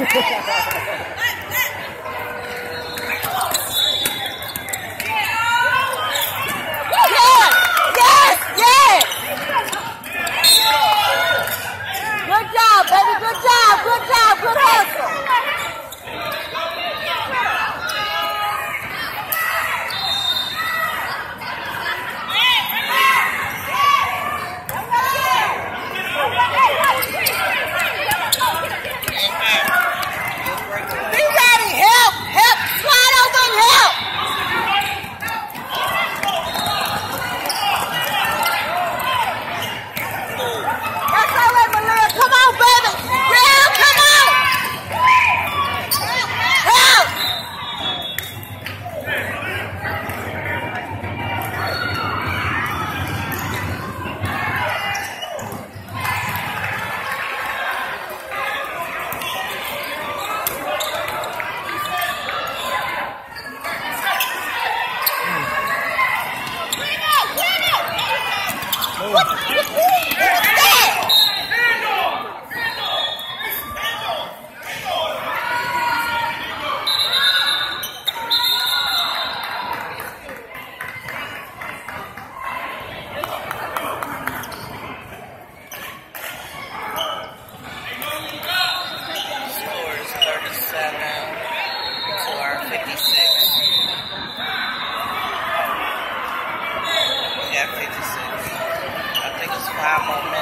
何? 57 for 56. Yeah, 56. I think it's five more minutes.